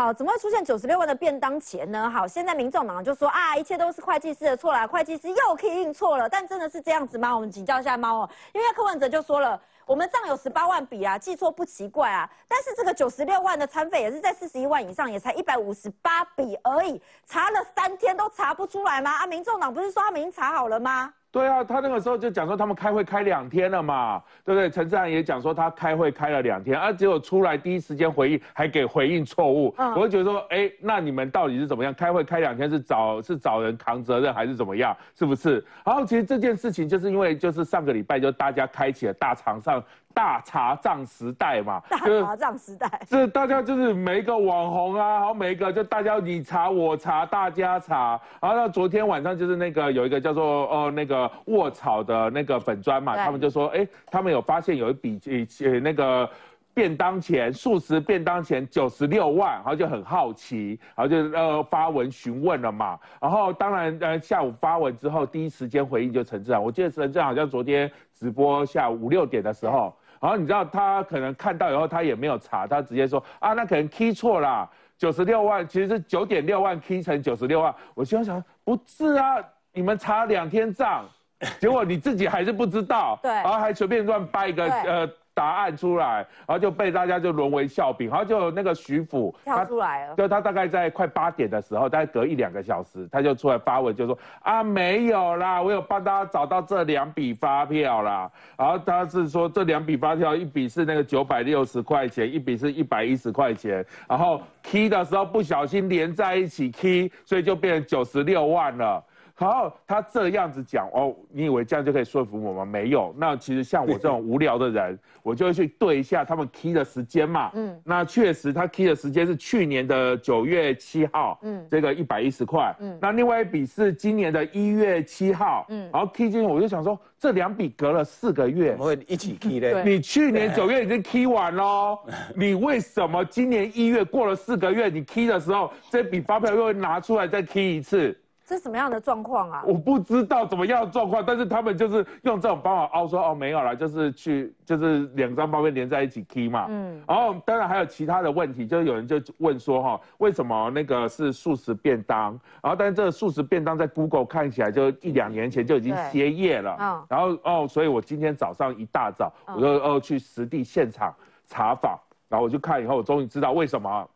好，怎么会出现九十六万的便当钱呢？好，现在民众党就说啊，一切都是会计师的错啦，会计师又可以印错了，但真的是这样子吗？我们请教一下猫哦，因为柯文哲就说了，我们账有十八万笔啊，记错不奇怪啊，但是这个九十六万的餐费也是在四十一万以上，也才一百五十八笔而已，查了三天都查不出来吗？啊，民众党不是说他们已经查好了吗？对啊，他那个时候就讲说他们开会开两天了嘛，对不对？陈志涵也讲说他开会开了两天，啊，结果出来第一时间回应还给回应错误，我就觉得说，哎，那你们到底是怎么样？开会开两天是找是找人扛责任还是怎么样？是不是？然后其实这件事情就是因为就是上个礼拜就大家开启了大场上。大查账时代嘛，大查账时代。是大家就是每一个网红啊，然后每一个就大家你查我查大家查，然后到昨天晚上就是那个有一个叫做哦那个卧草的那个粉砖嘛，他们就说哎，他们有发现有一笔呃那个便当钱，素食便当钱九十六万，然后就很好奇，然后就呃发文询问了嘛，然后当然呃下午发文之后第一时间回应就陈志啊，我记得陈志好像昨天直播下午五六点的时候。然后你知道他可能看到以后，他也没有查，他直接说啊，那可能 key 错啦，九十六万其实是九点六万 key 成九十六万。我心想不是啊，你们查两天账，结果你自己还是不知道，对，然后还随便乱掰一个呃。答案出来，然后就被大家就沦为笑柄，然后就那个徐府跳出来了，就他大概在快八点的时候，大概隔一两个小时，他就出来发文，就说啊没有啦，我有帮大家找到这两笔发票啦，然后他是说这两笔发票，一笔是那个九百六十块钱，一笔是一百一十块钱，然后 key 的时候不小心连在一起 key，所以就变成九十六万了。好，他这样子讲哦，你以为这样就可以说服我吗？没有，那其实像我这种无聊的人，我就会去对一下他们 key 的时间嘛。嗯，那确实他 key 的时间是去年的九月七号，嗯，这个一百一十块。嗯，那另外一笔是今年的一月七号，嗯，然后 key 进去，我就想说这两笔隔了四个月，怎么会一起 key 呢？你去年九月已经 key 完喽，你为什么今年一月过了四个月，你 key 的时候这笔发票又会拿出来再 key 一次？是什么样的状况啊？我不知道怎么样的状况，但是他们就是用这种方法凹说哦没有了，就是去就是两张包片连在一起 key 嘛。嗯，然后当然还有其他的问题，就是有人就问说哈，为什么那个是素食便当？然后但是这个素食便当在 Google 看起来就一两年前就已经歇业了。嗯，然后哦，所以我今天早上一大早我就哦去实地现场查访，然后我就看以后，我终于知道为什么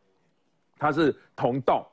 它是同栋。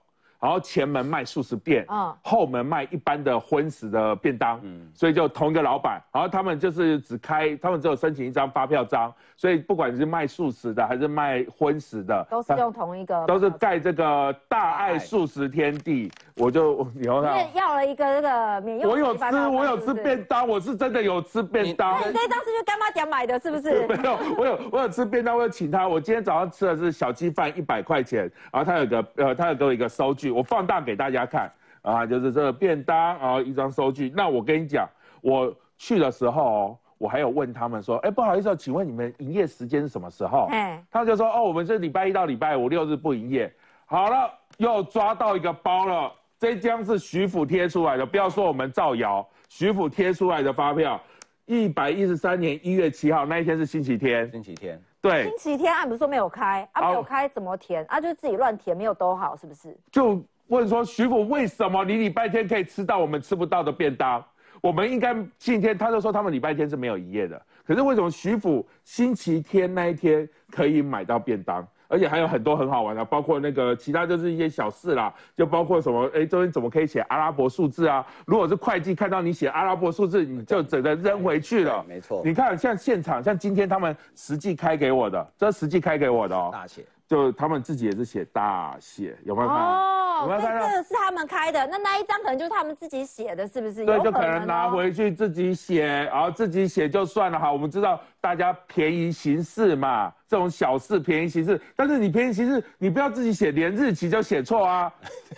然后前门卖素食店，嗯，后门卖一般的荤食的便当，嗯，所以就同一个老板，然后他们就是只开，他们只有申请一张发票章，所以不管是卖素食的还是卖荤食的，都是用同一个，都是盖这个大爱。素食天地，我就以后他要了一个那个免用，我有吃，我有吃便当，我是真的有吃便当。那你这张是去干妈店买的，是不是？没有，我有我有吃便当，我有请他，我今天早上吃的是小鸡饭一百块钱，然后他有个呃，他有给我一个收据。我放大给大家看啊，就是这个便当然后，一张收据。那我跟你讲，我去的时候，我还有问他们说，哎，不好意思，请问你们营业时间是什么时候？哎，他就说，哦，我们是礼拜一到礼拜五六日不营业。好了，又抓到一个包了，这张是徐府贴出来的，不要说我们造谣，徐府贴出来的发票，一百一十三年一月七号那一天是星期天，星期天。对，星期天，按不是说没有开，啊，没有开怎么填？啊，就自己乱填，没有都好，是不是？就问说徐府为什么你礼拜天可以吃到我们吃不到的便当？我们应该星期天，他就说他们礼拜天是没有营业的，可是为什么徐府星期天那一天可以买到便当？而且还有很多很好玩的，包括那个其他就是一些小事啦，就包括什么，哎，这边怎么可以写阿拉伯数字啊？如果是会计看到你写阿拉伯数字，你就整个扔回去了。没错，你看像现场，像今天他们实际开给我的，这实际开给我的哦，大写。就他们自己也是写大写，有没有看？哦，有没有看到？这个是他们开的，那那一张可能就是他们自己写的，是不是？对，就可能拿回去自己写，然后自己写就算了哈。我们知道大家便宜行事嘛，这种小事便宜行事。但是你便宜行事，你不要自己写，连日期就写错啊，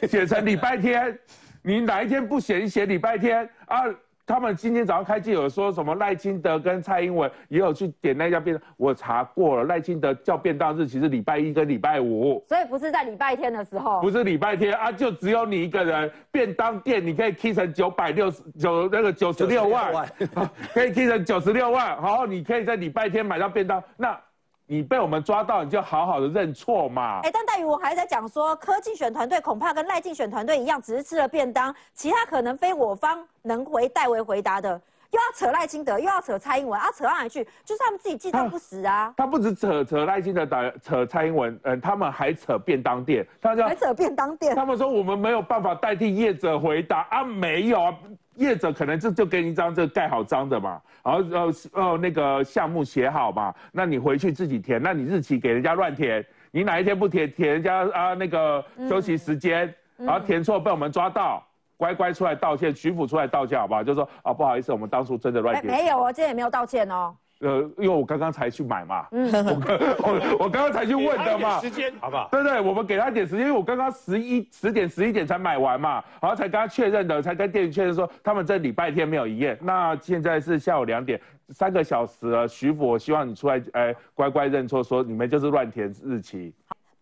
写成礼拜天，你哪一天不写，你写礼拜天啊？他们今天早上开记者说什么？赖清德跟蔡英文也有去点那家便当，我查过了，赖清德叫便当日期是礼拜一跟礼拜五，所以不是在礼拜天的时候，不是礼拜天啊，就只有你一个人，便当店你可以 K 成九百六十九那个九十六万，可以 K 成九十六万，好，你可以在礼拜天买到便当，那你被我们抓到，你就好好的认错嘛。哎，但戴宇我还在讲说，柯竞选团队恐怕跟赖竞选团队一样，只是吃了便当，其他可能非我方能回代为回答的，又要扯赖清德，又要扯蔡英文，啊，扯到哪里去？就是他们自己记账不实啊。他不止扯扯赖清德，打扯蔡英文，嗯，他们还扯便当店，他还扯便当店。他们说我们没有办法代替业者回答啊，没有啊。业者可能就就给你一张这盖好章的嘛，然后呃呃那个项目写好嘛，那你回去自己填，那你日期给人家乱填，你哪一天不填填人家啊那个休息时间，然后填错被我们抓到，乖乖出来道歉，徐府出来道歉好不好？就说啊不好意思，我们当初真的乱填。没有哦，今天也没有道歉哦。呃，因为我刚刚才去买嘛，嗯，我我刚刚才去问的嘛，时间好不好？对对，我们给他一点时间，因为我刚刚十一十点十一点才买完嘛，然后才跟他确认的，才跟店员确认说他们这礼拜天没有营业。那现在是下午两点，三个小时了，徐府，我希望你出来，哎，乖乖认错，说你们就是乱填日期。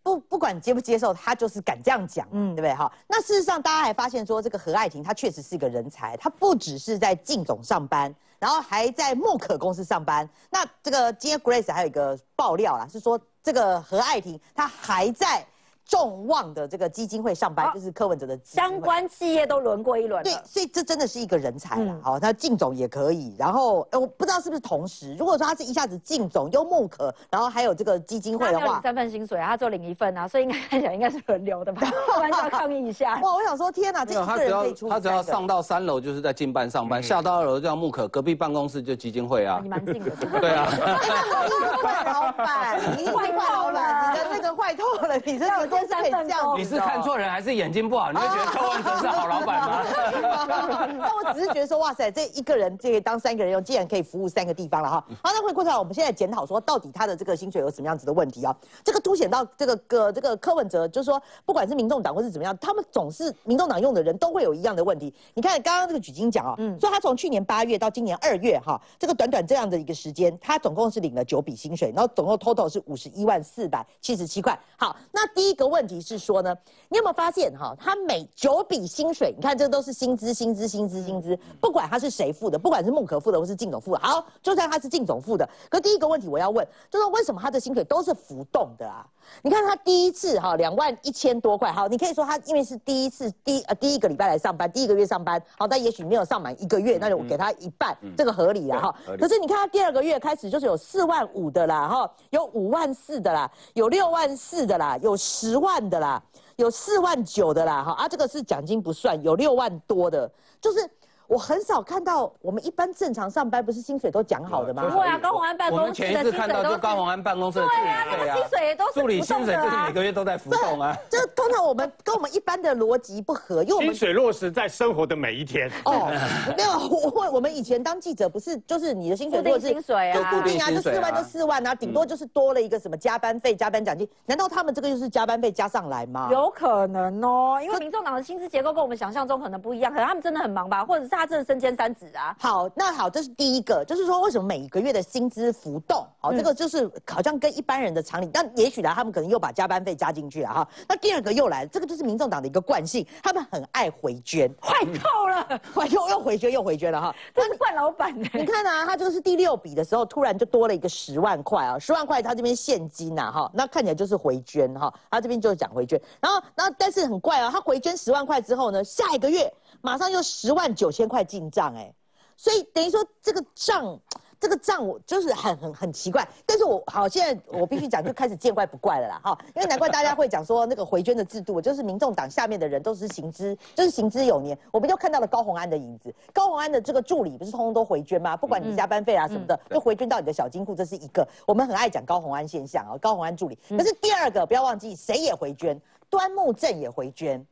不不管接不接受，他就是敢这样讲，嗯，对不对？哈，那事实上大家还发现说，这个何爱婷她确实是一个人才，她不只是在靳总上班，然后还在默可公司上班。那这个今天 Grace 还有一个爆料啦，是说这个何爱婷她还在。众望的这个基金会上班，就是柯文哲的相关企业都轮过一轮。对，所以这真的是一个人才了。好，他靳总也可以。然后，哎，我不知道是不是同时。如果说他是一下子靳总又木可，然后还有这个基金会的话，三份薪水，他只领一份啊，所以应该看起来应该是轮流的吧？玩笑抗议一下。哇，我想说，天哪，这个人可以出。他只要上到三楼就是在进办上班，下到二楼叫木可，隔壁办公室就基金会啊。你蛮近的。对啊。坏老板，你坏透了，你的那个坏透了，你这个真是可以这样。你是看错人还是眼睛不好？你会觉得柯文哲是好老板吗？那我只是觉得说，哇塞，这一个人这个当三个人用，竟然可以服务三个地方了哈。好，那回过头来，我们现在检讨说，到底他的这个薪水有什么样子的问题啊？这个凸显到这个个这个柯文哲，就是说，不管是民众党或是怎么样，他们总是民众党用的人都会有一样的问题。你看刚刚这个举金讲啊，嗯，说他从去年八月到今年二月哈，这个短短这样的一个时间，他总共是领了九笔薪水，然后总共 total 是五十一万四百七十七块。好，那第一个问题是说呢？你有没有发现哈？他每九笔薪水，你看这都是薪资、薪资、薪资、薪资，不管他是谁付的，不管是孟可付的或是靳总付的，好，就算他是靳总付的，可第一个问题我要问，就是为什么他的薪水都是浮动的啊？你看他第一次哈两万一千多块，好，你可以说他因为是第一次第呃第一个礼拜来上班，第一个月上班，好，但也许没有上满一个月，那就给他一半，这个合理了哈。可是你看他第二个月开始就是有四万五的啦，哈，有五万四的啦，有六万四的啦，有十十万的啦。有四万九的啦，哈啊，这个是奖金不算，有六万多的，就是。我很少看到，我们一般正常上班不是薪水都讲好的吗？不会啊，高鸿安办公室的薪水都高鸿安办公室的助理费啊，薪水都是助理薪水就是每个月都在浮动啊。这通常我们跟我们一般的逻辑不合，因为我们薪水落实在生活的每一天。哦，没有，我我们以前当记者不是就是你的薪水固定薪水啊，固定啊，就四万就四万啊，顶多就是多了一个什么加班费、加班奖金。难道他们这个就是加班费加上来吗？有可能哦，因为民众党的薪资结构跟我们想象中可能不一样，可能他们真的很忙吧，或者是他真的身兼三职啊。好，那好，这是第一个，就是说为什么每一个月的薪资浮动，好，这个就是好像跟一般人的常理，但也许呢，他们可能又把加班费加进去了哈。那第二个又来了，这个就是民众党的一个惯性，他们很爱回捐，坏透了，坏 又又回捐又回捐了哈。这是惯老板，你看啊，他这个是第六笔的时候，突然就多了一个十万块啊，十万块他这边现金呐哈，那看起来就是回捐哈，他这边就是讲回捐，然后然后但是很怪啊，他回捐十万块之后呢，下一个月马上又十万九千块进账哎。所以等于说这个账，这个账我就是很很很奇怪。但是我好现在我必须讲，就开始见怪不怪了啦，哈。因为难怪大家会讲说那个回捐的制度，就是民众党下面的人都是行之，就是行之有年。我们就看到了高鸿安的影子，高鸿安的这个助理不是通通都回捐吗？不管你加班费啊什么的，就回捐到你的小金库，这是一个我们很爱讲高鸿安现象啊，高鸿安助理。可是第二个不要忘记，谁也回捐，端木正也回捐。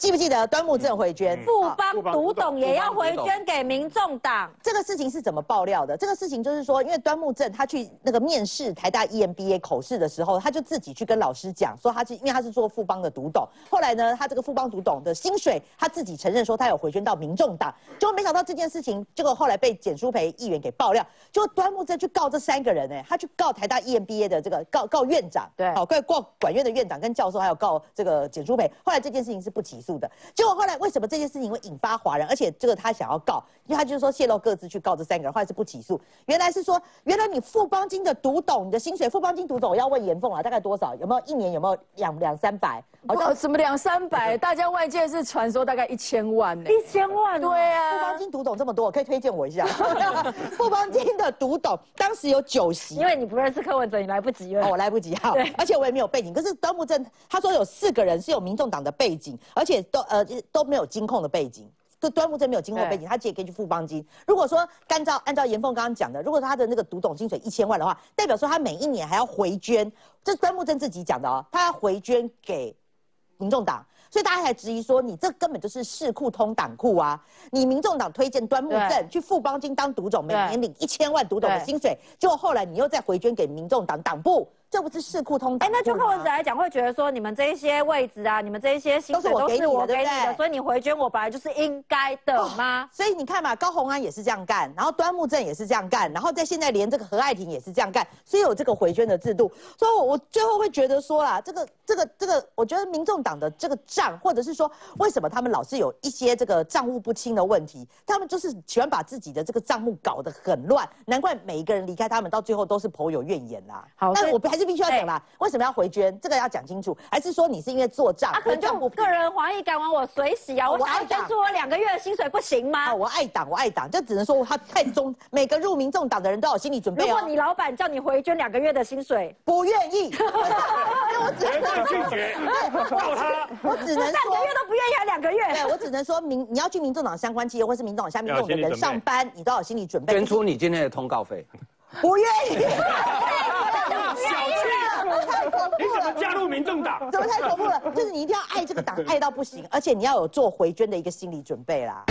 记不记得端木正回捐，富邦独董也要回捐给民众党？这个事情是怎么爆料的？这个事情就是说，因为端木正他去那个面试台大 EMBA 口试的时候，他就自己去跟老师讲说，他是因为他是做富邦的独董。后来呢，他这个富邦独董的薪水，他自己承认说他有回捐到民众党。结果没想到这件事情，结果后来被简书培议员给爆料，就端木正去告这三个人呢，他去告台大 EMBA 的这个告告院长，对，好，告告管院的院长跟教授，还有告这个简书培。后来这件事情是不起诉。诉的。结果后来为什么这件事情会引发哗然？而且这个他想要告，因为他就是说泄露各自去告这三个人，后来是不起诉。原来是说，原来你富邦金的独董，你的薪水，富邦金独董，我要问严凤啊，大概多少？有没有一年有没有两两三百？好像什么两三百，大家外界是传说大概一千万呢。一千万，对啊，富邦金独董这么多，可以推荐我一下。富邦金的独董当时有九席，因为你不认识柯文哲，你来不及了。我来不及哈，而且我也没有背景。可是德木正他说有四个人是有民众党的背景，而且都呃都没有金控的背景。就端木正没有金控背景，他也可以去付邦金。如果说按照按照严凤刚刚讲的，如果他的那个独董薪水一千万的话，代表说他每一年还要回捐，这是端木正自己讲的哦，他要回捐给。民众党，所以大家还质疑说，你这根本就是市库通党库啊！你民众党推荐端木正去付邦金当独总，每年领一千万独董的薪水，结果后来你又再回捐给民众党党部。这不是市库通？哎，那就柯文哲来讲，会觉得说你们这一些位置啊，你们这一些薪水都是我给你的，所以你回捐我本来就是应该的吗？所以你看嘛，高鸿安也是这样干，然后端木正也是这样干，然后在现在连这个何爱婷也是这样干，所以有这个回捐的制度。所以，我我最后会觉得说啦，这个这个这个，我觉得民众党的这个账，或者是说为什么他们老是有一些这个账务不清的问题，他们就是喜欢把自己的这个账目搞得很乱，难怪每一个人离开他们到最后都是颇有怨言啦。好，但我还。是必须要讲啦，为什么要回捐？这个要讲清楚，还是说你是因为做账？可能就我个人黄奕敢往我随喜啊，我想要捐出我两个月的薪水不行吗？我爱党，我爱党，就只能说他太中，每个入民众党的人都有心理准备。如果你老板叫你回捐两个月的薪水，不愿意，我只能拒绝，告他，我只能半个月都不愿意，还两个月？对，我只能说民你要去民众党相关企业或是民众党下面用的人上班，你都有心理准备。捐出你今天的通告费，不愿意。你怎么加入民众党？怎么太恐怖了？就是你一定要爱这个党，爱到不行，而且你要有做回捐的一个心理准备啦。